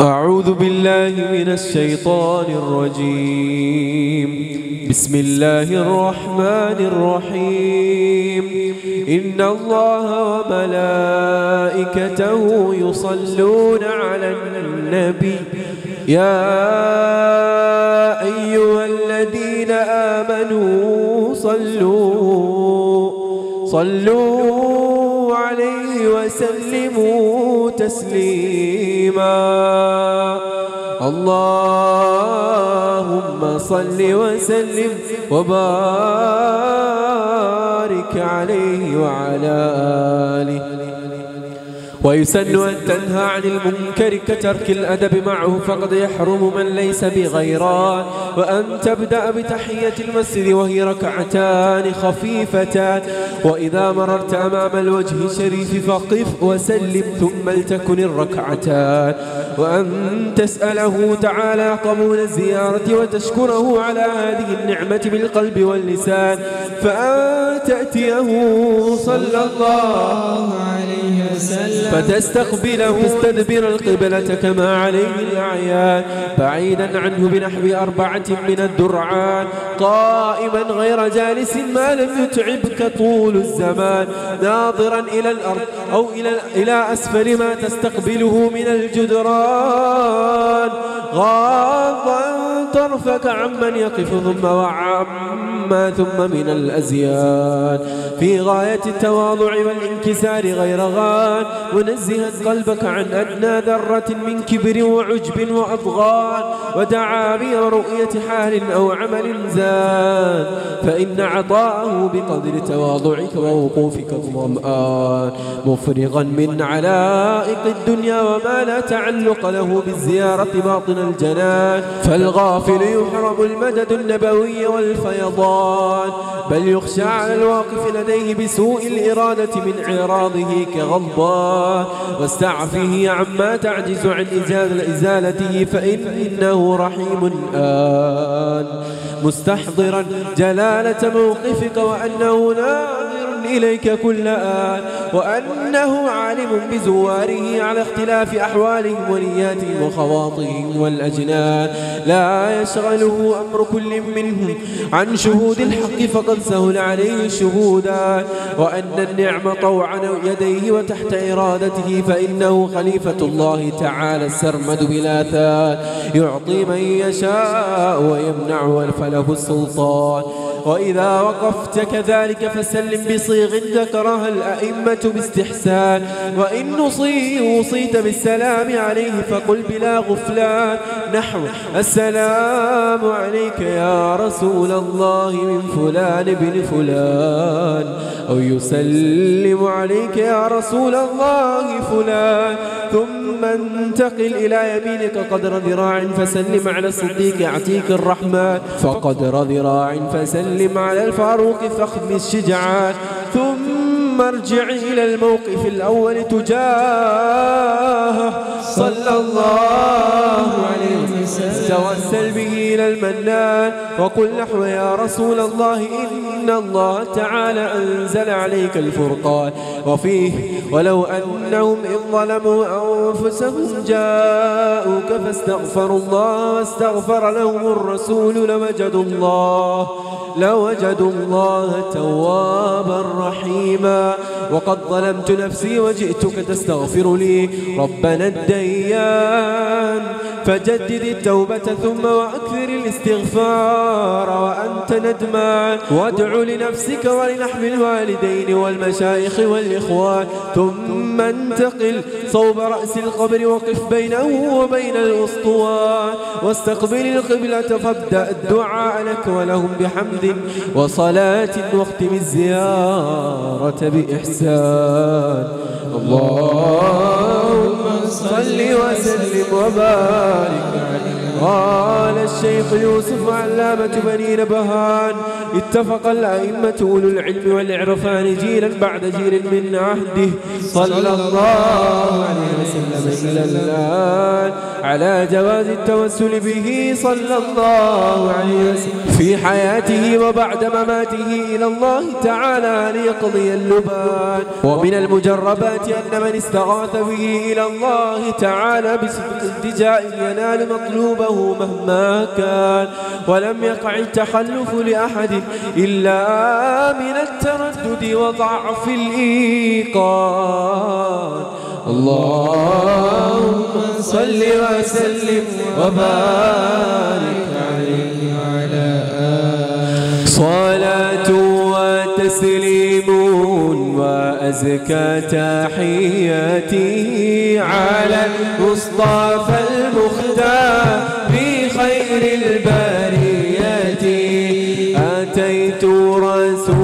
أعوذ بالله من الشيطان الرجيم. بسم الله الرحمن الرحيم. إن الله وملائكته يصلون على النبي. يا أيها الذين آمنوا صلوا صلوا عليه وسلموا تسليما. اللهم صل وسلم وبارك عليه وعلى آله. ويسن أن تنهى عن المنكر كترك الأدب معه فقد يحرم من ليس بغيران. وأن تبدأ بتحية المسجد وهي ركعتان خفيفتان. وإذا مررت أمام الوجه الشريف فقف وسلم ثم لتكن الركعتان. وأن تسأله تعالى قبول الزيارة وتشكره على هذه النعمة بالقلب واللسان. فأن تأتيه صلى الله عليه وسلم. فتستقبله مستدبر القبلة كما عليه الأعيان بعيدا عنه بنحو أربعة من الدرعان. قائما غير جالس ما لم يتعبك طول الزمان. ناظرا إلى الأرض أو إلى, إلى أسفل ما تستقبله من الجدران. غاضا طرفك عمن يقف ثم وعما ثم من الأزيان. في غاية التواضع والانكسار غير غان منزها قلبك عن أدنى ذرة من كبر وعجب وأضغان ودعا برؤية حال أو عمل زان. فإن عطاءه بقدر تواضعك ووقوفك الظمآن مفرغا من علائق الدنيا وما لا تعلق له بالزيارة باطن الجنان. فالغافل يحرم المدد النبوي والفيضان بل يخشى على الواقف لديه بسوء الإرادة من إعراضه كغضبان. واستعفه عما تعجز عن إزالته فإنه رحيم آن. مستحضرا جلالة موقفك وأنه ناظر إليك كل آن. وأنه عالم بزواره على اختلاف أحوالهم ونياتهم وخواطرهم والأجنان. لا يشغله أمر كل منهم. عن شهود الحق فقد سهل عليه الشهودان وأن النعم طوعا يديه وتحت إرادته فإنه خليفة الله تعالى السرمد بلا ثان يعطي من يشاء ويمنع فله السلطان. وإذا وقفت كذلك فسلم بصيغ ذكرها الأئمة باستحسان. وإن وصيت بالسلام عليه فقل بلا غفلان. نحو السلام عليك يا رسول الله من فلان بن فلان. أو يسلم عليك يا رسول الله فلان. ثم انتقل إلى يمينك قدر ذراع فسلم على الصديق يعطيك الرحمن. فقدر ذراع فسلم على الفاروق فخم الشجعان ثم ارجع إلى الموقف الأول تجاهه. صلى الله عليه وسلم توسل به إلى المنان. وقل نحو يا رسول الله إن الله تعالى أنزل عليك الفرقان. وفيه ولو أنهم إن ظلموا أنفسهم جاءوك فاستغفروا الله واستغفر لهم الرسول لوجدوا الله لوجدوا الله توابا رحيما. وقد ظلمت نفسي وجئتك تستغفر لي. ربنا الديان فجدد التوبة ثم وأكثر الاستغفار وأنت ندمان. وادع لنفسك ولنحم الوالدين والمشايخ والإخوان. ثم انتقل صوب رأس القبر وقف بينه وبين الأسطوان. واستقبل القبلة فابدأ الدعاء لك ولهم بحمد وصلاة واختم الزيارة بإحسان. اللهم صل وسلم وبارك عليه. قال الشيخ يوسف علامة بني نبهان اتفق الأئمة أولو العلم والإعرفان جيلا بعد جيل من عهده. صلى الله عليه وسلم إلى الآن على جواز التوسل به صلى الله عليه وسلم. في حياته وبعد مماته إلى الله تعالى ليقضي اللبان. ومن المجربات أن من استغاث به إلى الله تعالى بصدق التجاء ينال مطلوبه. مهما كان. ولم يقع التخلف لأحد إلا من التردد وضعف الإيقان. اللهم صل وسلم وبارك عليه وعلى آله. صلاة وتسليم وأزكى تحياتي على المصطفى المختار. بخير البريات أتيت رسول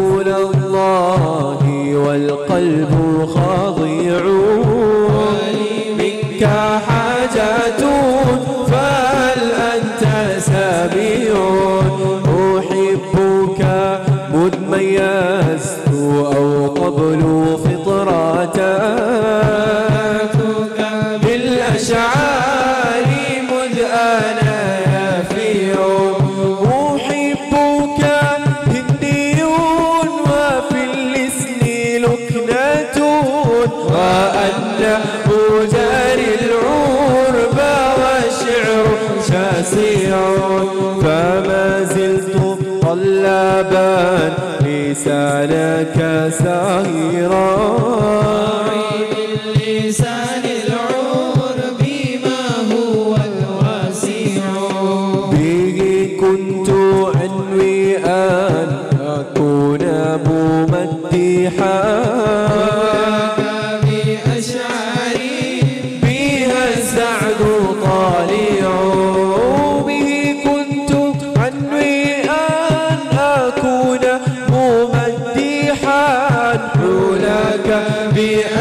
لسانك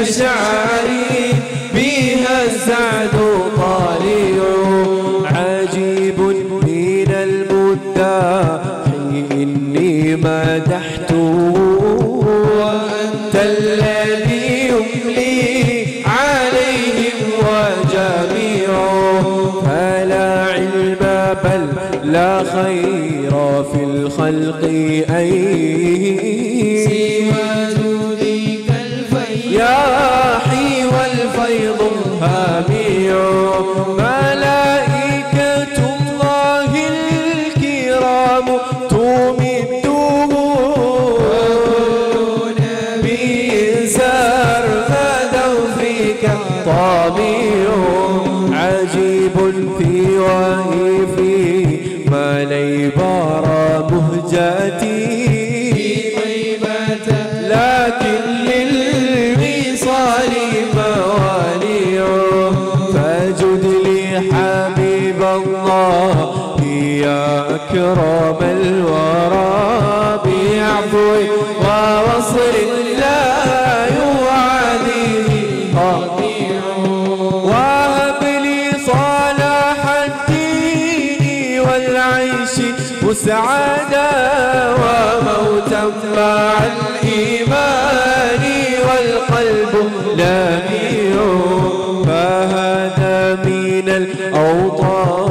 بأشعاري بها السعد طالع عجيب من المداح إني مدحته وأنت الذي يملي عليهم وجميع فلا علم بل لا خير في الخلق أي مسعدا وموتا مع الإيمان والقلب لامع. فهذا من الأوطار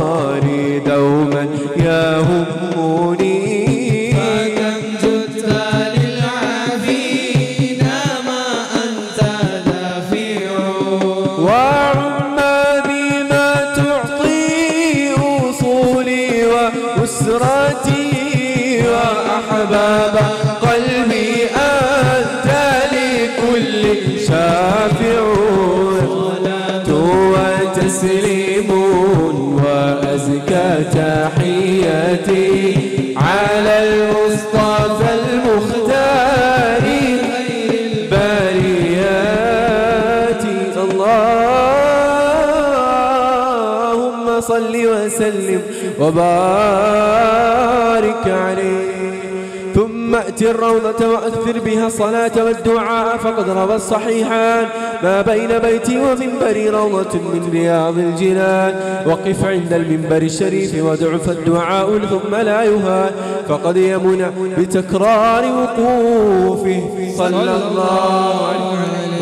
وبارك عليه. ثم ثم أت الروضة وأكثر بها الصلاة والدعاء فقد روى الصحيحان ما بين بيتي ومنبري روضة من رياض الجنان. وقف عند المنبر الشريف وادع فالدعاء ثم لا يهان. فقد يمنع بتكرار وقوفه. صلى الله عليه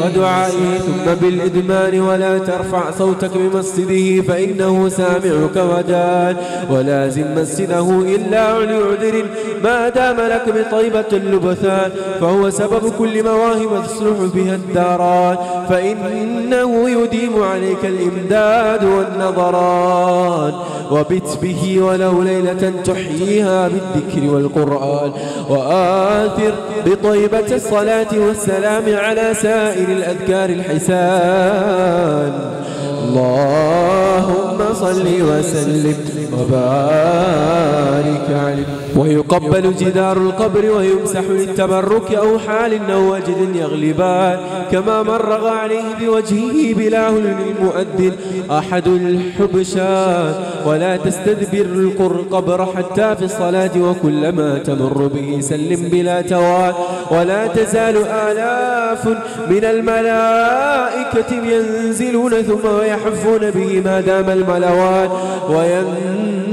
ودعائه ثم بالإدمان ولا ترفع صوتك بمسجده فإنه سامعك ودان ولازم مسجده إلا عن عذر ما دام لك بطيبة اللبثان فهو سبب كل مواهب تصلح بها الداران. فإنه يديم عليك الإمداد والنظران. وبت به ولو ليلة تحييها بالذكر والقرآن. وآثر بطيبة الصلاة والسلام على سائر الأذكار الحسان. اللهم صل وسلم وبارك عليه ويقبل جدار القبر ويمسح للتبرك أو حال أو وجد يغلبان كما مرغ عليه بوجهه بلاه للمؤذن أحد الحبشان ولا تستدبر القبر حتى في الصلاة وكلما تمر به سلم بلا توان ولا تزال آلاف من الملائكة ينزلون ثم يحفون به ما دام الملوان. وين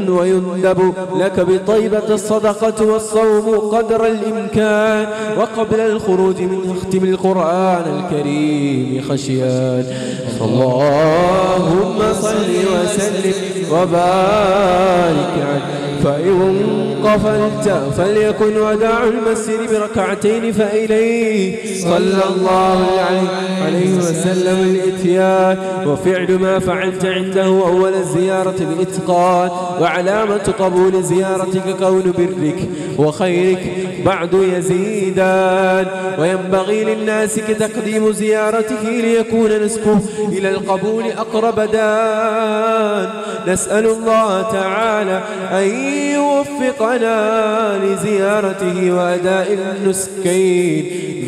ويندب لك بطيبة الصدقة والصوم قدر الإمكان وقبل الخروج من ختم القرآن الكريم خشيان. اللهم صل وسلم وبارك عليه. فإن قفلت فليكن وداع المسجد بركعتين فإليه. صلى الله عليه وسلم الإتيان. وفعل ما فعلت عنده أول الزيارة الإتقان. وعلامة قبول زيارتك كون برك. وخيرك بعد يزيدان. وينبغي للناس تقديم زيارته ليكون نسكه إلى القبول أقرب دان. نسأل الله تعالى أن يوفقنا لزيارته وأداء النسكين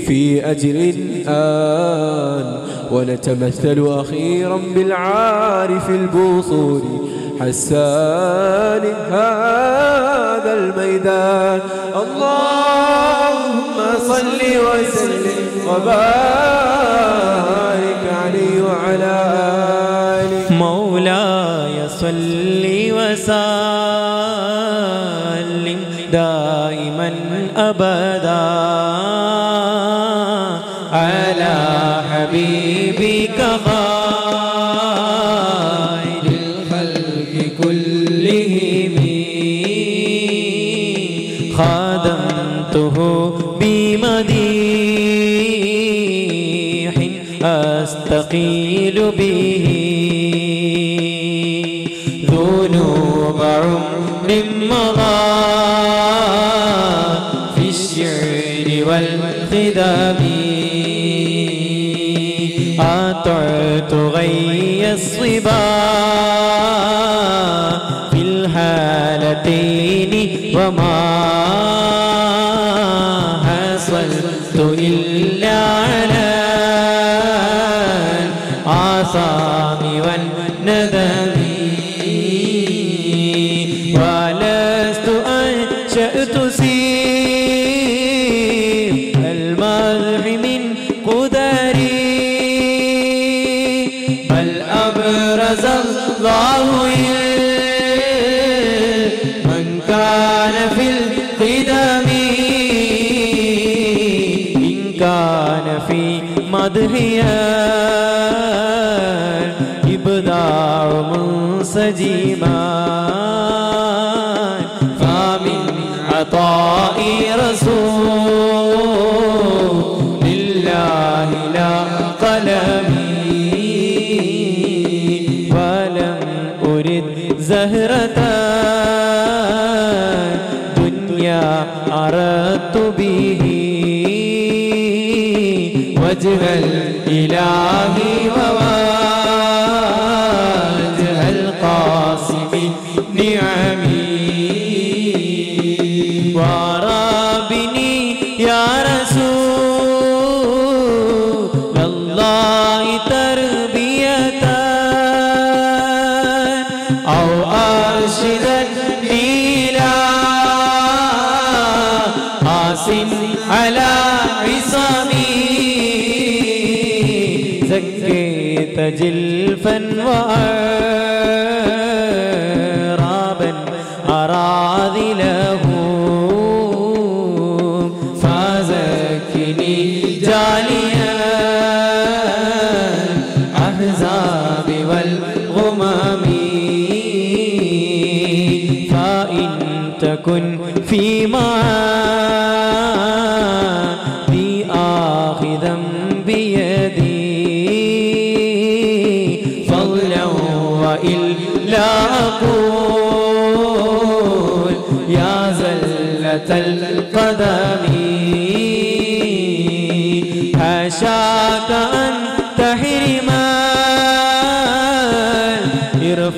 في أجر آن ونتمثل أخيرا بالعارف البوصول حسان هذا الميدان. اللهم صل وسلم وبارك عليه وعلى آله. مولاي صل وسلم دائما أبدا. أستقيل به. ذنوب عمر مضى في الشعر والخدم أطعت غي الصبا في الحالتين وما دنيا أردت به وجه الإله ووجه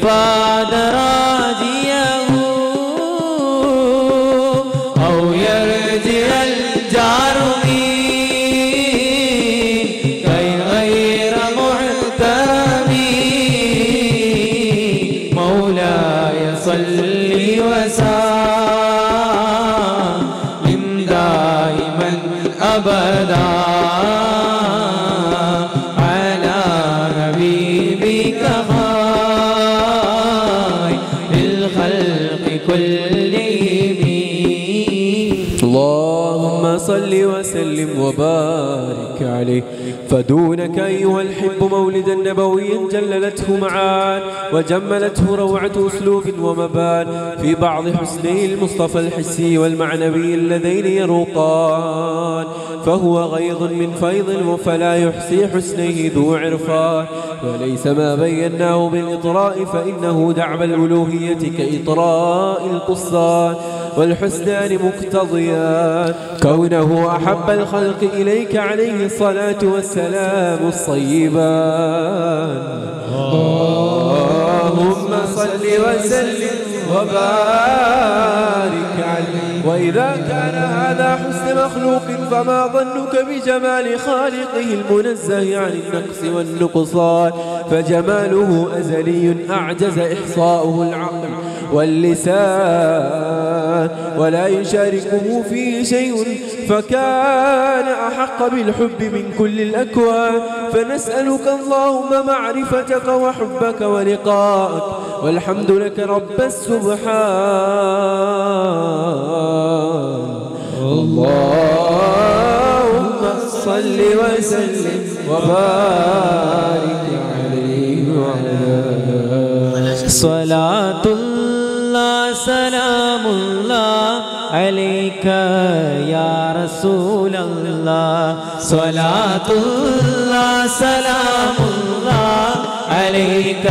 Father. أيها الحب مولدا نبويا جللته معان وجملته روعة أسلوب ومبان في بعض حسنه المصطفى الحسي والمعنوي اللذين يروقان فهو غيظ من فيض فلا يحصي حسنه ذو عرفان وليس ما بيناه بالإطراء فإنه دعم الألوهية كإطراء القصان والحسنان مقتضيان. كونه أحب الخلق إليك عليه الصلاة والسلام الصيبان. اللهم صل وسلم وبارك عليه. وإذا كان هذا حسن مخلوق فما ظنك بجمال خالقه المنزه عن النقص والنقصان؟ فجماله أزلي أعجز إحصاؤه العقل واللسان. ولا يشاركه فيه شيء فكان أحق بالحب من كل الأكوان. فنسألك اللهم معرفتك وحبك ولقاءك. والحمد لك رب السبحان. اللهم صل وسلم وبارك عليه وعلى صلاة الله عليك يا رسول الله. صلاة الله سلام الله. عليك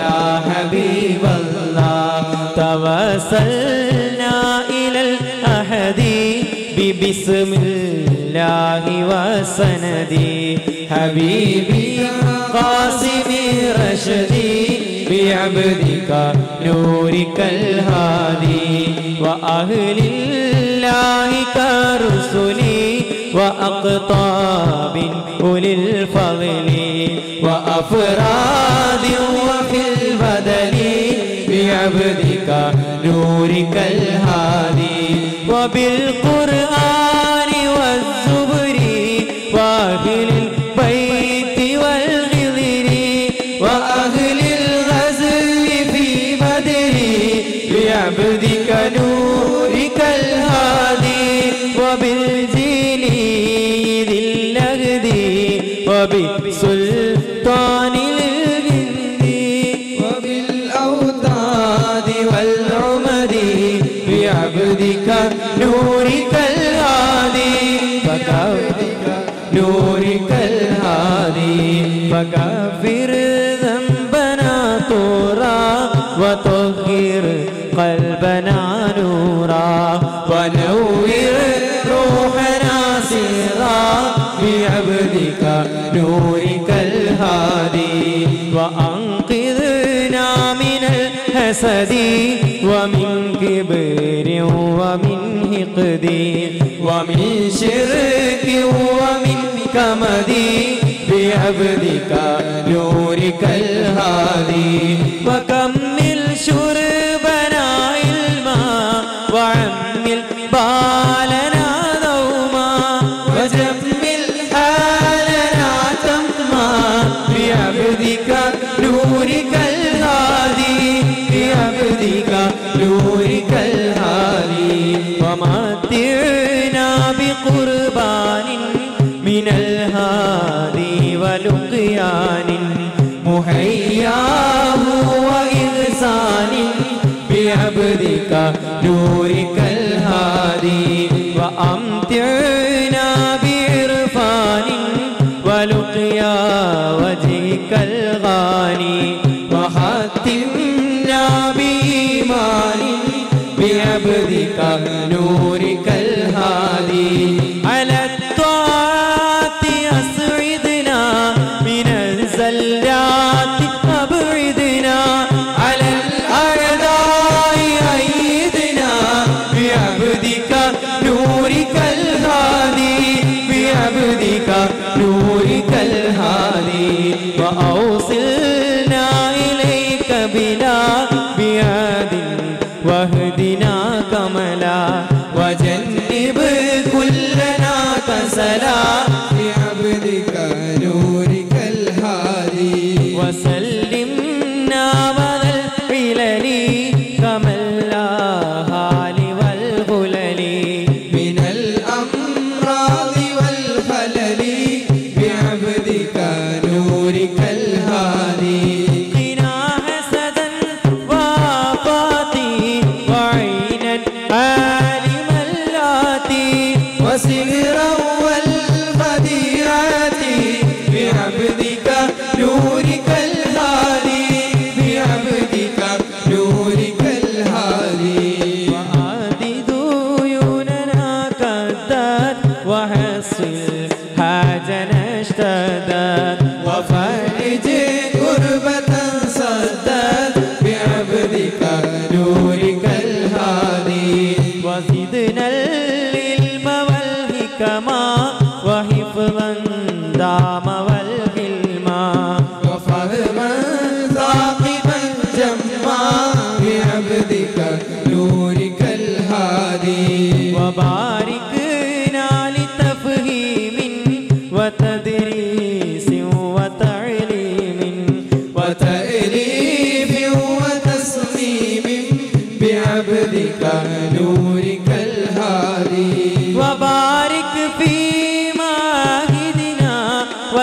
يا حبيب الله. توسلنا إلى الأحد ببسم الله وسندي. حبيبي قاسم رشدي بعبدك نورك الهادي. وأهل الله كرسلي وأقطاب أولي الفضل وأفراد وفي البدن بعبدك نورك الهادي وبالقرآن الحسد ومن كبر ومن حقد ومن شرك ومن كمد بعبدك نورك الهادي. وكمل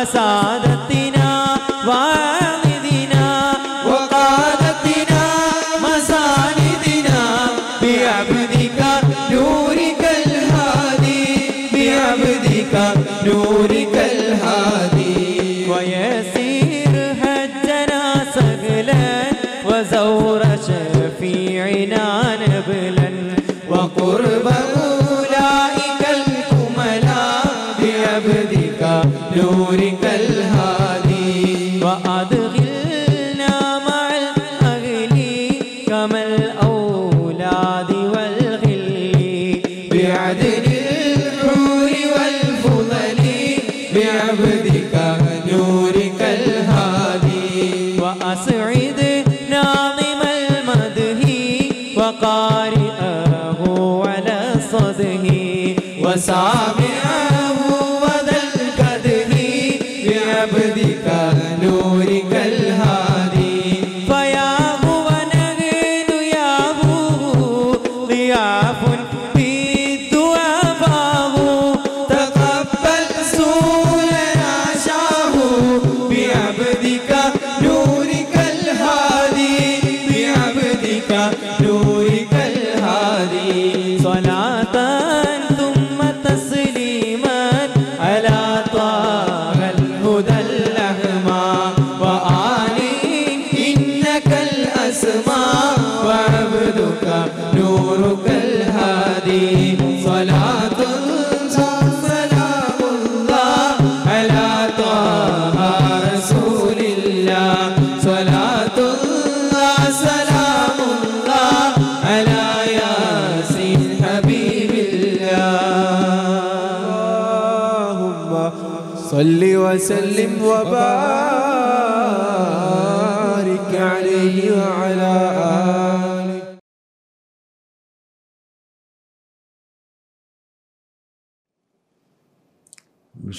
बसा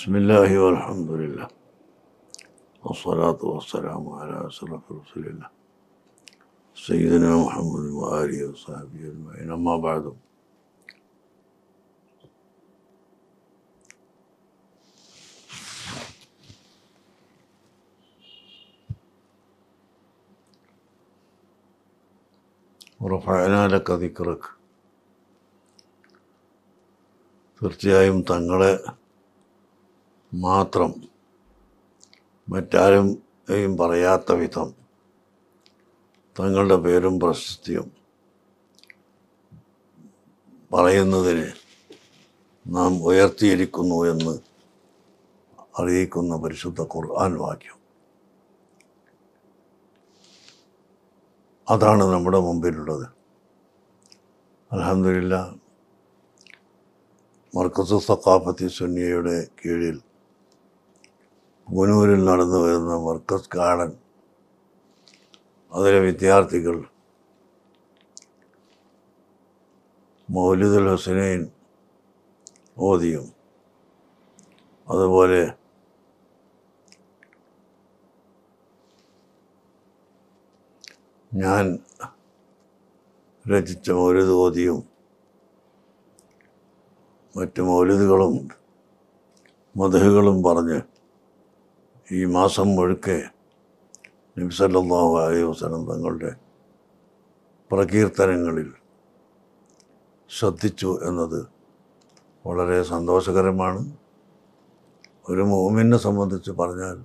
بسم الله والحمد لله والصلاة والسلام على أشرف رسول الله سيدنا محمد وآله وصحبه أجمعين. أما بعد ورفعنا لك ذكرك. തീർച്ചയായും തങ്ങളെ മാത്രം മറ്റാരും പറയാത്ത വിധം തങ്ങളുടെ പേരും പ്രശസ്തിയും പറയുന്നതിന് നാം ഉയർത്തിയിരിക്കുന്നു എന്ന് അറിയിക്കുന്ന പരിശുദ്ധ ഖുർആൻ വാക്യം. അതാണ് നമ്മുടെ മുമ്പിലുള്ളത്. അലഹമില്ല മർക്കസു സക്കാഫത്തി സുന്നിയയുടെ കീഴിൽ മുനൂരിൽ നടന്നു വരുന്ന മർക്കസ് ഗാർഡൻ അതിലെ വിദ്യാർത്ഥികൾ മൗലിദുൽ ഹുസൈൻ ഓതിയും അതുപോലെ ഞാൻ രചിച്ച മൗലിദ് ഓതിയും മറ്റ് മൗലിദുകളും മധുഹുകളും പറഞ്ഞ് ഈ മാസം മുഴുക്കെ നബിസല്ലാഹു അലൈഹി വസ്ലം തങ്ങളുടെ പ്രകീർത്തനങ്ങളിൽ ശ്രദ്ധിച്ചു എന്നത് വളരെ സന്തോഷകരമാണ്. ഒരു മോമിനെ സംബന്ധിച്ച് പറഞ്ഞാൽ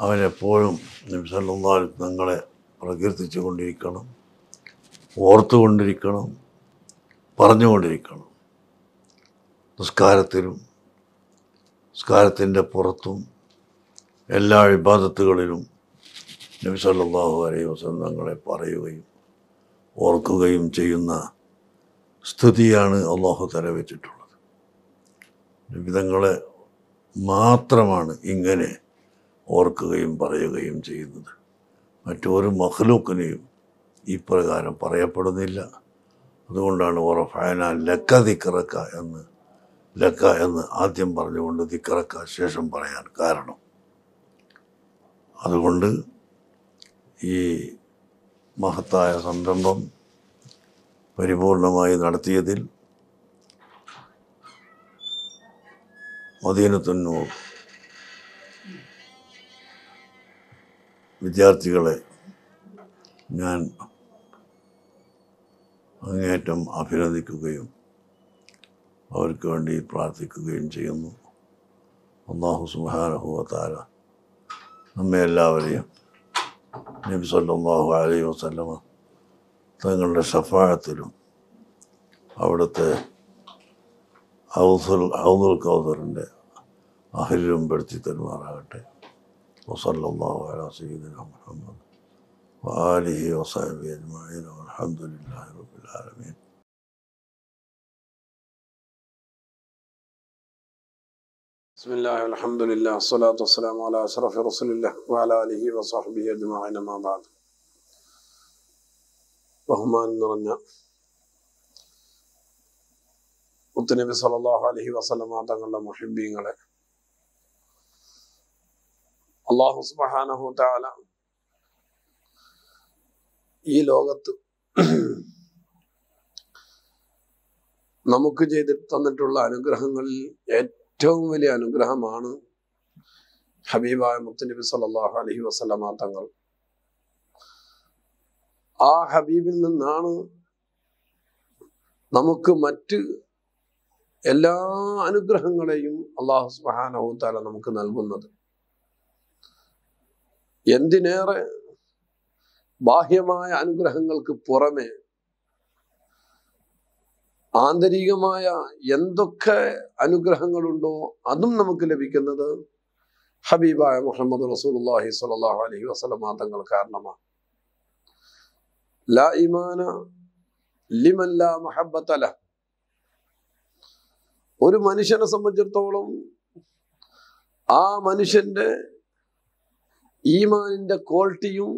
അവനെപ്പോഴും നബിസല്ലാ തങ്ങളെ പ്രകീർത്തിച്ചു കൊണ്ടിരിക്കണം ഓർത്തുകൊണ്ടിരിക്കണം പറഞ്ഞുകൊണ്ടിരിക്കണം. നിസ്കാരത്തിലും നിസ്കാരത്തിന്റെ പുറത്തും എല്ലാ വിവാദത്തുകളിലും നബി സല്ലല്ലാഹു അലൈഹി വസല്ലം തങ്ങളെ പറയുകയും ഓർക്കുകയും ചെയ്യുന്ന സ്ഥിതിയാണ് അള്ളാഹു തല വെച്ചിട്ടുള്ളത് നബിതങ്ങളെ മാത്രമാണ് ഇങ്ങനെ ഓർക്കുകയും പറയുകയും ചെയ്യുന്നത്. മറ്റൊരു മഹ്ലൂക്കിനെയും ഇപ്രകാരം പറയപ്പെടുന്നില്ല. അതുകൊണ്ടാണ് ഉറഫായന ലക്ക ദിക്കറക്ക എന്ന് ലക്ക എന്ന് ആദ്യം പറഞ്ഞുകൊണ്ട് ദിക്കറക്ക ശേഷം പറയാൻ കാരണം. അതുകൊണ്ട് ഈ മഹത്തായ സംരംഭം പരിപൂർണമായി നടത്തിയതിൽ മദീനത്തുന്നൂർ വിദ്യാർത്ഥികളെ ഞാൻ അങ്ങേറ്റം അഭിനന്ദിക്കുകയും അവർക്ക് വേണ്ടി പ്രാർത്ഥിക്കുകയും ചെയ്യുന്നു. അള്ളാഹു സുബാനഹുവത്താല നമ്മെ എല്ലാവരെയും നബി സല്ലല്ലാഹു അലൈഹി വസല്ലമ തങ്ങളുടെ ഷഫാഴത്തിലും അവിടുത്തെ ഹൗസുൽ ഹൗദുൽ കൗസറിൻ്റെ അഹിലും പെടുത്തി തരുമാറാകട്ടെ വസല്ലല്ലാഹു അലാ സയ്യിദിന മുഹമ്മദ് وآله وصحبه أجمعين والحمد لله رب العالمين بسم الله والحمد لله والصلاة والسلام على أشرف رسول الله وعلى آله وصحبه أجمعين ما بعد ബഹുമാൻ നിറഞ്ഞ മുത്തുനബി സല്ലല്ലാഹു അലൈഹി വസല്ലമ തങ്ങളുടെ മുഹിബീങ്ങളെ അള്ളാഹു സുബ്ഹാനഹു തആല ഈ ലോകത്ത് നമുക്ക് ചെയ്ത് തന്നിട്ടുള്ള അനുഗ്രഹങ്ങളിൽ ഏറ്റവും വലിയ അനുഗ്രഹമാണ് ഹബീബായ മുത്തുനബി സല്ലല്ലാഹു അലഹി വസല്ലമ തങ്ങൾ. ആ ഹബീബിൽ നിന്നാണ് നമുക്ക് മറ്റ് എല്ലാ അനുഗ്രഹങ്ങളെയും അള്ളാഹു സുബ്ഹാനഹു തആല നമുക്ക് നൽകുന്നത്. എന്തിനേറെ ബാഹ്യമായ അനുഗ്രഹങ്ങൾക്ക് പുറമെ ആന്തരികമായ എന്തൊക്കെ അനുഗ്രഹങ്ങളുണ്ടോ അതും നമുക്ക് ലഭിക്കുന്നത് ഹബീബായ മുഹമ്മദ് റസൂലുള്ളാഹി സ്വല്ലല്ലാഹു അലൈഹി വസല്ലമ തങ്ങൾ കാരണമാണ്. ലാ ഇമാന ലിമൻ ഒരു മനുഷ്യനെ സംബന്ധിച്ചിടത്തോളം ആ മനുഷ്യന്റെ ഈമാനിന്റെ ക്വാളിറ്റിയും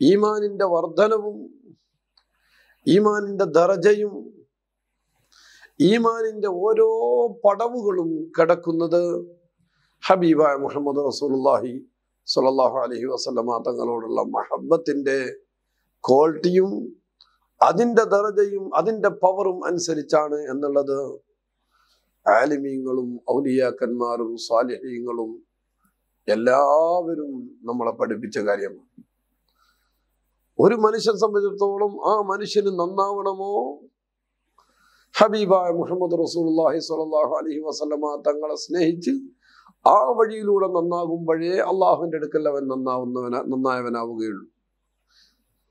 ഈമാനിന്റെ വർധനവും ഈമാനിന്റെ ദറജയും ഈമാനിന്റെ ഓരോ പടവുകളും കിടക്കുന്നത് ഹബീബായ മുഹമ്മദ് റസൂലുള്ളാഹി സ്വല്ലല്ലാഹു അലൈഹി വസല്ലമ തങ്ങളോടുള്ള മഹബത്തിന്റെ ക്വാളിറ്റിയും അതിന്റെ ദറജയും അതിന്റെ പവറും അനുസരിച്ചാണ് എന്നുള്ളത് ആലിമീങ്ങളും ഔലിയാക്കന്മാരും സ്വാലിഹീങ്ങളും എല്ലാവരും നമ്മളെ പഠിപ്പിച്ച കാര്യമാണ്. ഒരു മനുഷ്യൻ സംബന്ധിച്ചിടത്തോളം ആ മനുഷ്യന് നന്നാവണമോ? ഹബീബായ മുഹമ്മദ് റസൂലുള്ളാഹി സ്വല്ലല്ലാഹു അലഹി വസല്ലമ തങ്ങളെ സ്നേഹിച്ച് ആ വഴിയിലൂടെ നന്നാകുമ്പോഴേ അള്ളാഹുവിന്റെ അടുക്കൽ അവൻ നന്നാവുന്നവന നന്നായവനാവുകയുള്ളൂ.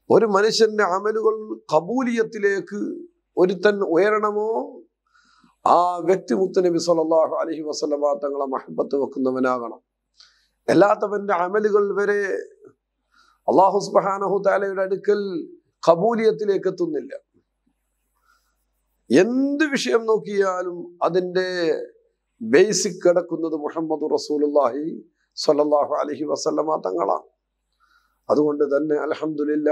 ഒരു മനുഷ്യന്റെ അമലുകൾ കബൂലിയത്തിലേക്ക് ഒരുത്തൻ ഉയരണമോ? ആ വ്യക്തി മുത്തനബി സല്ലല്ലാഹു അലഹി വസല്ലമ തങ്ങളെ മഹബത്ത് വെക്കുന്നവനാകണം. അല്ലാത്തവന്റെ അമലുകൾ വരെ അള്ളാഹു സുബ്ഹാനഹു തആലയുടെ അടുക്കൽ കബൂലിയത്തിലേക്ക് എത്തുന്നില്ല. എന്ത് വിഷയം നോക്കിയാലും അതിന്റെ ബേസിക് കിടക്കുന്നത് മുഹമ്മദ് റസൂലുള്ളാഹി സ്വല്ലല്ലാഹു അലഹി വസല്ലമ തങ്ങളാണ്. അതുകൊണ്ട് തന്നെ അലഹമില്ല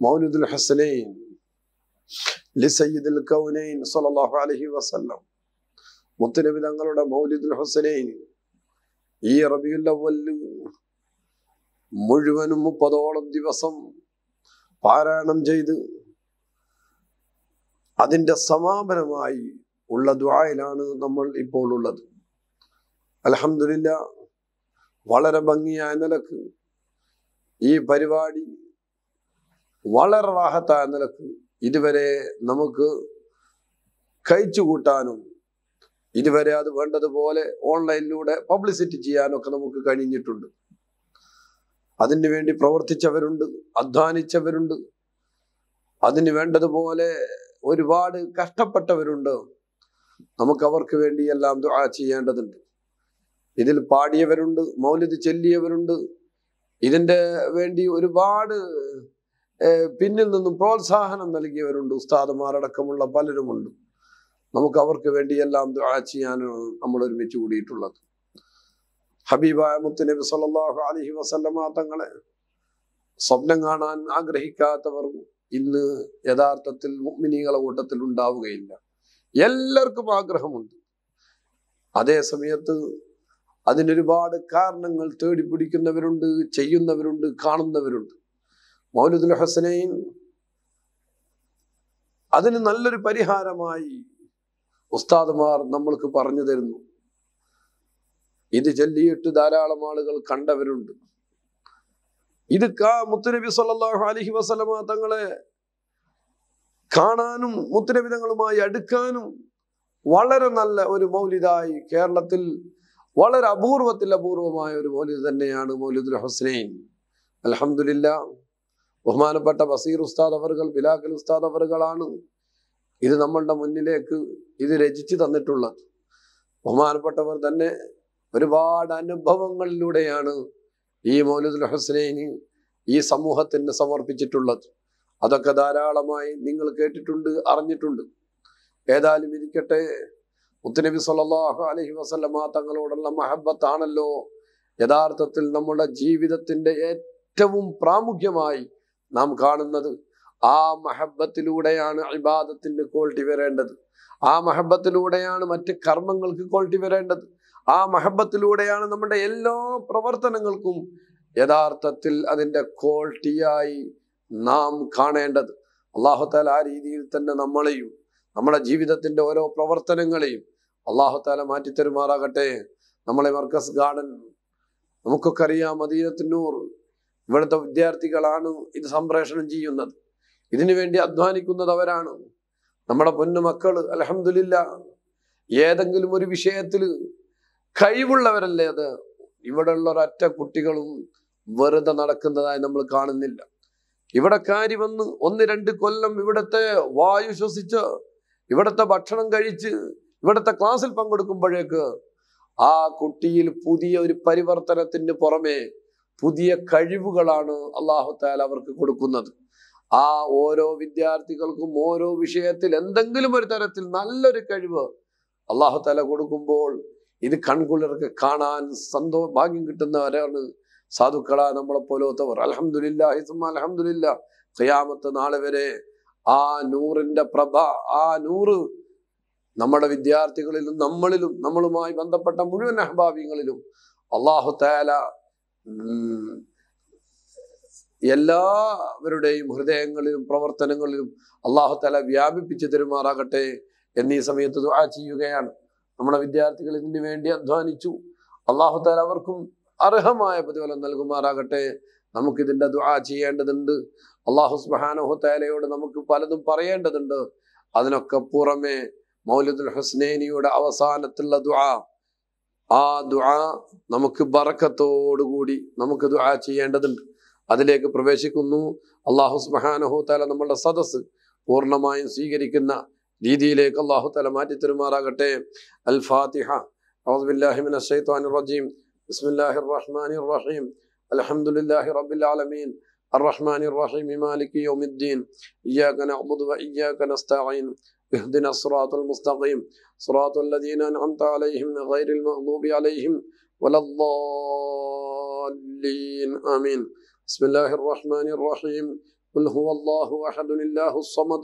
മൗലിദുൽ ഹസനൈൻ ലിസയ്യിദുൽ കൗനൈൻ സ്വല്ലല്ലാഹു അലഹി വസല്ലം മുത്തനബി തങ്ങളുടെ മൗലിദുൽ ഹസനൈൻ ഈ റബിയുല്ല അവ്വൽ മുഴുവനും മുപ്പതോളം ദിവസം പാരായണം ചെയ്ത് അതിന്റെ സമാപനമായി ഉള്ള ദ്വായിലാണ് നമ്മൾ ഇപ്പോൾ ഉള്ളത്. അലഹമില്ല വളരെ ഭംഗിയായ നിലയ്ക്ക് ഈ പരിപാടി വളരെ റാഹത്തായ നിലയ്ക്ക് ഇതുവരെ നമുക്ക് കഴിച്ചു കൂട്ടാനും ഇതുവരെ അത് വേണ്ടതുപോലെ ഓൺലൈനിലൂടെ പബ്ലിസിറ്റി ചെയ്യാനൊക്കെ നമുക്ക് കഴിഞ്ഞിട്ടുണ്ട്. അതിനു വേണ്ടി പ്രവർത്തിച്ചവരുണ്ട് അധ്വാനിച്ചവരുണ്ട്. അതിന് വേണ്ടതുപോലെ ഒരുപാട് കഷ്ടപ്പെട്ടവരുണ്ട്. നമുക്ക് അവർക്ക് വേണ്ടി എല്ലാം ദുആ ചെയ്യേണ്ടതുണ്ട്. ഇതിൽ പാടിയവരുണ്ട് മൗലിത് ചൊല്ലിയവരുണ്ട്. ഇതിന്റെ വേണ്ടി ഒരുപാട് പിന്നിൽ നിന്നും പ്രോത്സാഹനം നൽകിയവരുണ്ട്. ഉസ്താദുമാരടക്കമുള്ള പലരുമുണ്ട്. നമുക്ക് അവർക്ക് വേണ്ടി എല്ലാം ദുആ ചെയ്യാനാണ് നമ്മൾ ഒരുമിച്ച് കൂടിയിട്ടുള്ളത്. ഹബീബായ മുത്തുനബി സല്ലല്ലാഹു അലഹി വസല്ലമ തങ്ങളെ സ്വപ്നം കാണാൻ ആഗ്രഹിക്കാത്തവർ ഇന്ന് യഥാർത്ഥത്തിൽ മുഅ്മിനീങ്ങളെ കൂട്ടത്തിൽ ഉണ്ടാവുകയില്ല. എല്ലാവർക്കും ആഗ്രഹമുണ്ട്. അതേ സമയത്ത് അതിനൊരുപാട് കാരണങ്ങൾ തേടി പിടിക്കുന്നവരുണ്ട് ചെയ്യുന്നവരുണ്ട് കാണുന്നവരുണ്ട്. മൗലുദുൽ ഹസനൈൻ അതിന് നല്ലൊരു പരിഹാരമായി ഉസ്താദുമാർ നമ്മൾക്ക് പറഞ്ഞു തരുന്നു. ഇത് ചൊല്ലിയിട്ട് ധാരാളം ആളുകൾ കണ്ടവരുണ്ട്. ഇത് കാ മുത്തുനബി സല്ലാഹു അലഹി വസല്ലമ തങ്ങളെ കാണാനും മുത്തുനബി തങ്ങളുമായി അടുക്കാനും വളരെ നല്ല ഒരു മൗലിദായി കേരളത്തിൽ വളരെ അപൂർവത്തിൽ അപൂർവമായ ഒരു മൗലിദ് തന്നെയാണ് മൗലിദുൽ ഹുസ്നൈൻ. അലഹമില്ല ബഹുമാനപ്പെട്ട ബസീർ ഉസ്താദ് അവറുകൾ ബിലാഖൽ ഉസ്താദ് അവറുകളാണ് ഇത് നമ്മളുടെ മുന്നിലേക്ക് ഇത് രചിച്ചു തന്നിട്ടുള്ളത്. ബഹുമാനപ്പെട്ടവർ തന്നെ ഒരുപാട് അനുഭവങ്ങളിലൂടെയാണ് ഈ മൗലിദുൽ ഹസനൈന് ഈ സമൂഹത്തിന് സമർപ്പിച്ചിട്ടുള്ളത്. അതൊക്കെ ധാരാളമായി നിങ്ങൾ കേട്ടിട്ടുണ്ട് അറിഞ്ഞിട്ടുണ്ട്. ഏതായാലും ഇരിക്കട്ടെ. മുത്തുനബി സല്ലാഹു അലഹി വസല്ലമ തങ്ങളോടുള്ള മഹബത്താണല്ലോ. യഥാർത്ഥത്തിൽ നമ്മുടെ ജീവിതത്തിന്റെ ഏറ്റവും പ്രാമുഖ്യമായി നാം കാണുന്നത്. ആ മഹബത്തിലൂടെയാണ് ഇബാദത്തിന്റെ ക്വാളിറ്റി വരേണ്ടത്. ആ മഹബത്തിലൂടെയാണ് മറ്റ് കർമ്മങ്ങൾക്ക് ക്വാളിറ്റി വരേണ്ടത്. ആ മഹബത്തിലൂടെയാണ് നമ്മുടെ എല്ലാ പ്രവർത്തനങ്ങൾക്കും യഥാർത്ഥത്തിൽ അതിന്റെ ക്വാളിറ്റിയായി നാം കാണേണ്ടത്. അള്ളാഹുത്താല ആ രീതിയിൽ തന്നെ നമ്മളെയും നമ്മുടെ ജീവിതത്തിന്റെ ഓരോ പ്രവർത്തനങ്ങളെയും അള്ളാഹുത്താല മാറ്റിത്തരുമാറാകട്ടെ നമ്മളെ മർക്കസ് ഗാർഡൻ നമുക്കൊക്കെ അറിയാം മദീനത്തിനൂർ ഇവിടുത്തെ വിദ്യാർത്ഥികളാണ് ഇത് സംപ്രേഷണം ചെയ്യുന്നത്. ഇതിനു വേണ്ടി അധ്വാനിക്കുന്നത് അവരാണ്. നമ്മുടെ പൊന്നു മക്കൾ അലഹമില്ല ഏതെങ്കിലും ഒരു വിഷയത്തിൽ കഴിവുള്ളവരല്ലേ അത്? ഇവിടെയുള്ള ഒരൊറ്റ കുട്ടികളും വെറുതെ നടക്കുന്നതായി നമ്മൾ കാണുന്നില്ല. ഇവിടെ കാരി വന്ന് ഒന്ന് രണ്ട് കൊല്ലം ഇവിടുത്തെ വായു ശ്വസിച്ച് ഇവിടുത്തെ ഭക്ഷണം കഴിച്ച് ഇവിടുത്തെ ക്ലാസ്സിൽ പങ്കെടുക്കുമ്പോഴേക്ക് ആ കുട്ടിയിൽ പുതിയ ഒരു പരിവർത്തനത്തിന് പുറമെ പുതിയ കഴിവുകളാണ് അള്ളാഹു താല അവർക്ക് കൊടുക്കുന്നത്. ആ ഓരോ വിദ്യാർത്ഥികൾക്കും ഓരോ വിഷയത്തിൽ എന്തെങ്കിലും ഒരു തരത്തിൽ നല്ലൊരു കഴിവ് അള്ളാഹു താല കൊടുക്കുമ്പോൾ ഇത് കൺകുളിർക്ക് കാണാൻ സന്തോ ഭാഗ്യം കിട്ടുന്നവരാണ് സാധുക്കളാ നമ്മളെ പോലത്തവർ. അലഹമില്ല അലഹമില്ല ഖിയാമത്ത് നാളെ വരെ ആ നൂറിന്റെ പ്രഭ ആ നൂറ് നമ്മുടെ വിദ്യാർത്ഥികളിലും നമ്മളിലും നമ്മളുമായി ബന്ധപ്പെട്ട മുഴുവൻ അഹബാബിങ്ങളിലും അള്ളാഹു താല എല്ലാവരുടെയും ഹൃദയങ്ങളിലും പ്രവർത്തനങ്ങളിലും അള്ളാഹു താല വ്യാപിപ്പിച്ചു തരുമാറാകട്ടെ എന്നീ സമയത്ത് ദുആ ചെയ്യുകയാണ്. നമ്മുടെ വിദ്യാർത്ഥികൾ ഇതിനു വേണ്ടി അധ്വാനിച്ചു. അള്ളാഹു താല അവർക്കും അർഹമായ പ്രതിഫലം നൽകുമാറാകട്ടെ. നമുക്കിതിന്റെ ദുആ ചെയ്യേണ്ടതുണ്ട്. അള്ളാഹു സുബ്ഹാനഹു തആലയോട് നമുക്ക് പലതും പറയേണ്ടതുണ്ട്. അതിനൊക്കെ പുറമെ മൗലിദുൽ ഹുസ്നേനിയുടെ അവസാനത്തുള്ള ദുആ. ആ ദുആ നമുക്ക് ബറക്കത്തോടുകൂടി നമുക്ക് ദുആ ചെയ്യേണ്ടതുണ്ട്. അതിലേക്ക് പ്രവേശിക്കുന്നു. അള്ളാഹു സുബ്ഹാനഹു തആല നമ്മളുടെ സദസ്സ് പൂർണമായും സ്വീകരിക്കുന്ന രീതിയിലേക്ക് അള്ളാഹു തആല മാറ്റി തരുമാറാകട്ടെ അൽ ഫാത്തിഹ أعوذ بالله من الشيطان الرجيم بسم الله الرحمن الرحيم الحمد لله رب العالمين الرحمن الرحيم مالك يوم الدين إياك نعبد وإياك نستعين اهدنا الصراط المستقيم صراط الذين أنعمت عليهم غير المغضوب عليهم ولا الضالين آمين بسم الله الرحمن الرحيم قل هو الله أحد الله الصمد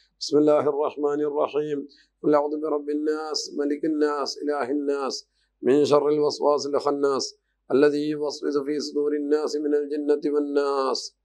بسم الله الرحمن الرحيم. قل أعوذ برب الناس ملك الناس إله الناس من شر الوسواس الخناس الذي يوسوس في صدور الناس من الجنة والناس.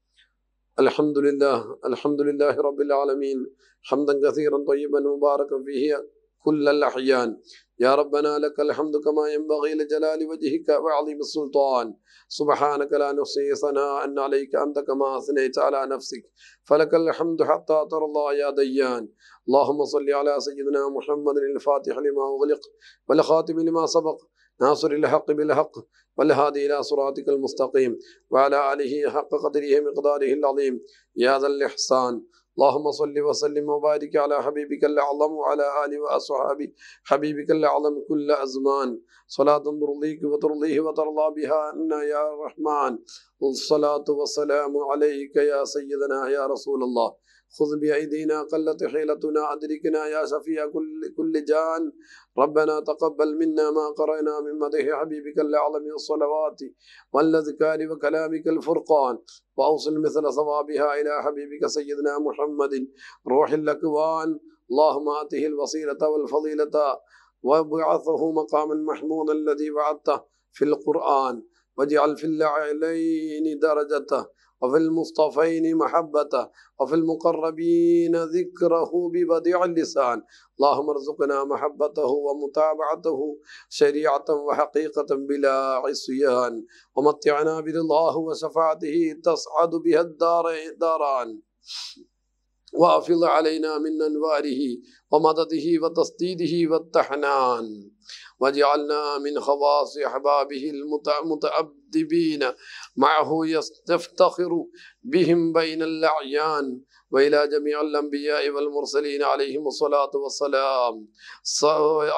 الحمد لله الحمد لله رب العالمين. حمدا كثيرا طيبا مباركا فيه. كل الأحيان. يا ربنا لك الحمد كما ينبغي لجلال وجهك وعظيم السلطان. سبحانك لا نحصي ثناء عليك أنت كما أثنيت على نفسك. فلك الحمد حتى ترضى يا ديان. اللهم صل على سيدنا محمد الفاتح لما أغلق والخاتم لما سبق. ناصر الحق بالحق والهادي إلى صراطك المستقيم. وعلى آله حق قدره مقداره العظيم. يا ذا الإحسان. اللهم صل وسلم وبارك على حبيبك الأعظم وعلى آله وأصحابه. حبيبك الأعظم كل أزمان. صلاة ترضيك وترضيه وترضى بها أنا يا رحمن. الصلاة والسلام عليك يا سيدنا يا رسول الله. خذ بأيدينا قلت حيلتنا، أدركنا يا شفيع كل كل جان. ربنا تقبل منا ما قرأنا من مدح حبيبك الأعظم الصلوات والأذكار وكلامك الفرقان وأوصل مثل صوابها إلى حبيبك سيدنا محمد. روح الأكوان اللهم آته الوسيلة والفضيلة وابعثه مقاما محمودا الذي وعدته في القرآن واجعل في الأعلين درجته وفي المصطفين محبته وفي المقربين ذكره ببديع اللسان. اللهم ارزقنا محبته ومتابعته شريعة وحقيقة بلا عصيان. ومتعنا برضاه وشفاعته تصعد بها الدار داران. وافض علينا من أنواره ومدده وتصديده والتحنان. وجعلنا من خواص أحبابه المتأدبين معه يفتخر بهم بين الأعيان وإلى جميع الأنبياء والمرسلين عليهم الصلاة والسلام.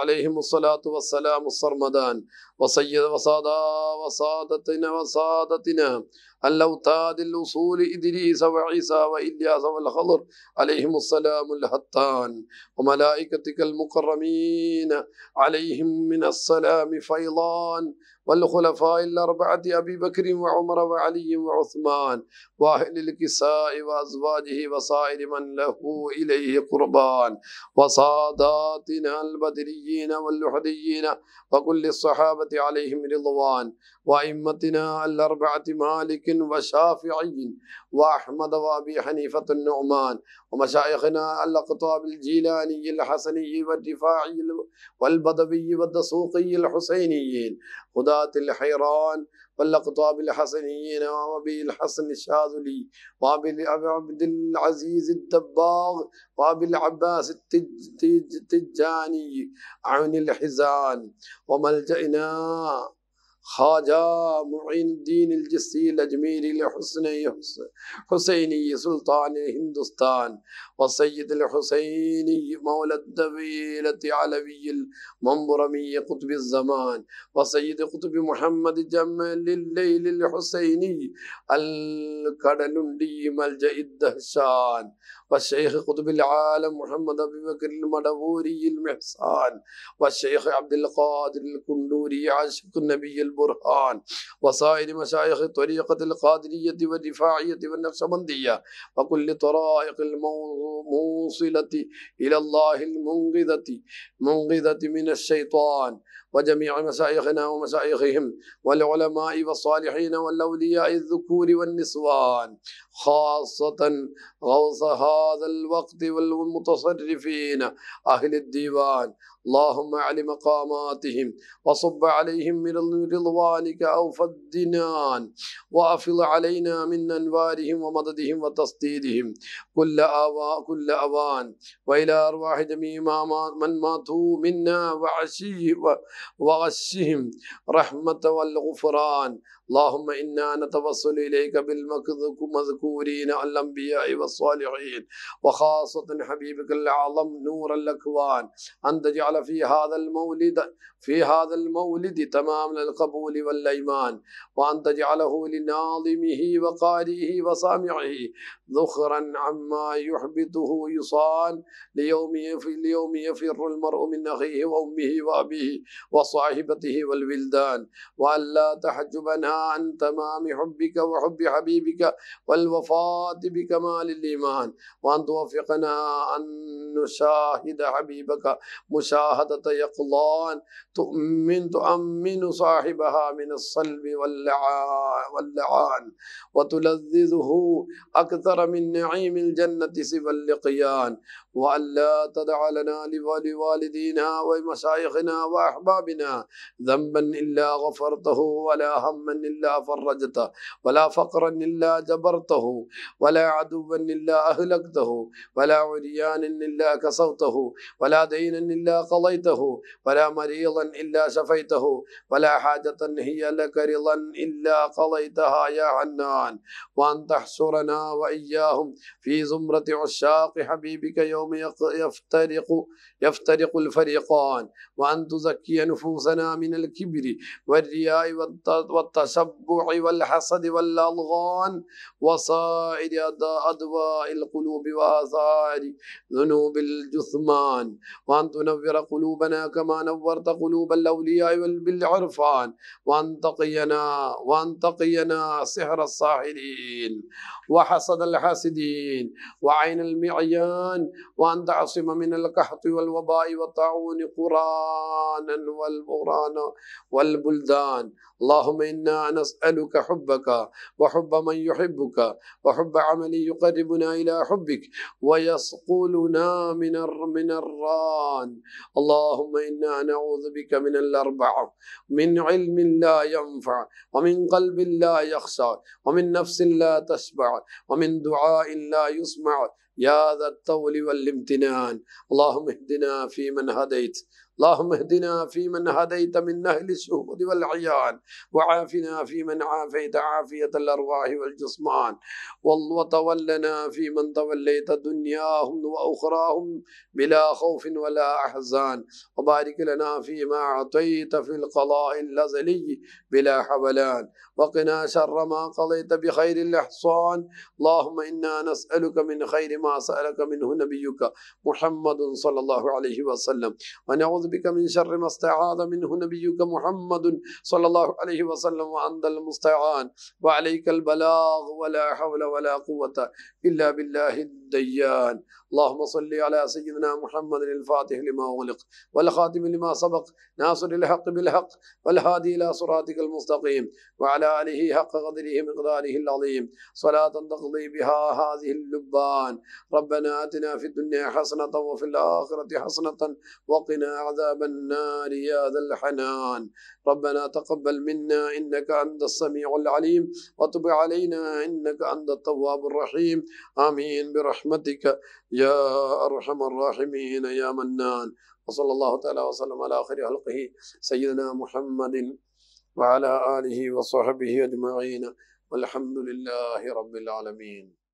عليهم الصلاة والسلام الصرمدان. وسيد وصادا وصادتنا وصادتنا اللوتاد الأصول إدريس وعيسى وإلياس والخضر عليهم السلام الهتان وملائكتك المكرمين عليهم من السلام فيضان والخلفاء الأربعة أبي بكر وعمر وعلي وعثمان وأهل الكساء وأزواجه وصائر من له إليه قربان وصاداتنا البدريين واللحديين وكل الصحابة عليهم رضوان وأئمتنا الأربعة مالك وشافعي وأحمد وأبي حنيفة النعمان ومشايخنا الأقطاب الجيلاني الحسني والرفاعي والبدوي والدسوقي الحسينيين هداة الحيران والأقطاب الحسنيين وأبي الحسن الشاذلي وأبي عبد العزيز الدباغ وأبي العباس التجاني عون الحزان وملجئنا خواجہ معین الدین الجسی الأجميري الحسني حسيني سلطان هندوستان وسيد الحسيني مولى الدبيلة علوي المنبرمي قطب الزمان وسيد قطب محمد جمال الليل الحسيني الكدلندي ملجأ الدهشان. والشيخ قطب العالم محمد أبي بكر المدبوري المحسان والشيخ عبد القادر الكندوري عاشق النبي البرهان وسائر مشايخ الطريقة القادرية والرفاعية والنقشبندية وكل طرائق الموصلة إلى الله المنقذة منقذة من الشيطان. وجميع مشايخنا ومشايخهم والعلماء والصالحين والأولياء الذكور والنسوان خاصة غوث هذا الوقت والمتصرفين أهل الديوان اللهم أعل مقاماتهم وصب عليهم من رضوانك أوفى الدنان وأفض علينا من أنوارهم ومددهم وتصديدهم كل آواء كل أوان وإلى أرواح جميع من ماتوا منا وعشي وغشهم رحمة والغفران. اللهم إنا نتوسل إليك بالمذكورين الأنبياء والصالحين وخاصة حبيبك الأعظم نور الأكوان. أن تجعل في هذا المولد في هذا المولد تمام القبول والأيمان وأن تجعله لناظمه وقارئه وسامعه ذخرا عما يحبطه يصان ليوم يفر, ليوم يفر المرء من أخيه وأمه وأبيه وصاحبته والولدان وأن لا تحجبنا عن تمام حبك وحب حبيبك والوفاة بكمال الإيمان وأن توفقنا أن نشاهد حبيبك مشاهدة يقظان تؤمن تؤمن صاحبها من الصلب واللعان, وتلذذه أكثر من نعيم الجنة سوى اللقيان وأن لا تدع لنا لوالدينا ومشايخنا وأحبابنا ذنبا إلا غفرته ولا هما إلا فرجته ولا فقرا إلا جبرته ولا عدوا إلا أهلكته ولا عريان إلا كسوته ولا دينا إلا قضيته ولا مريضا إلا شفيته ولا حاجة هي لك رضا إلا قضيتها يا حنان وأن تحشرنا وإياهم في زمرة عشاق حبيبك يوم يفترق يفترق الفريقان. وأن تزكي نفوسنا من الكبر والرياء والت- والتشبع والحسد والألغان. وصائر أد- أدواء القلوب وآثار ذنوب الجثمان. وأن تنور قلوبنا كما نورت قلوب الأولياء بالعرفان وأن تقينا وأن تقينا سحر الساحرين وحسد الحاسدين وعين المعيان وأن تعصم من القحط والوباء والطاعون قرانا والبغران والبلدان. اللهم إنا نسألك حبك وحب من يحبك وحب عمل يقربنا إلى حبك ويصقلنا من من الران. اللهم إنا نعوذ بك من الأربعة من علم لا ينفع ومن قلب لا يخشع ومن نفس لا تشبع ومن دعاء لا يسمع. يا ذا الطول والامتنان. اللهم اهدنا فيمن هديت. اللهم اهدنا فيمن هديت من أهل الشهود والعيان وعافنا فيمن عافيت عافية الأرواح والجسمان وال- وتولنا فيمن توليت دنياهم وأخراهم بلا خوف ولا أحزان وبارك لنا فيما أعطيت في القضاء الأزلي بلا حولان وقنا شر ما قضيت بخير الإحصان اللهم إنا نسألك من خير ما سألك منه نبيك محمد صلى الله عليه وسلم ونعوذ بك من شر ما استعاذ منه نبيك محمد صلى الله عليه وسلم وأنت المستعان. وعليك البلاغ ولا حول ولا قوة إلا بالله الديان. اللهم صل على سيدنا محمد الفاتح لما أغلق والخاتم لما سبق ناصر الحق بالحق والهادي إلى صراطك المستقيم وعلى آله حق قدره مقداره العظيم. صلاة تقضي بها هذه اللبان. ربنا آتنا في الدنيا حسنة وفي الآخرة حسنة وقنا عذاب النار يا ذا الحنان. ربنا تقبل منا إنك أنت السميع العليم وتب علينا إنك أنت التواب الرحيم. آمين. برحمتك يا أرحم الراحمين يا منان. وصلى الله تعالى وسلم على خير خلقه سيدنا محمد وعلى آله وصحبه أجمعين. والحمد لله رب العالمين.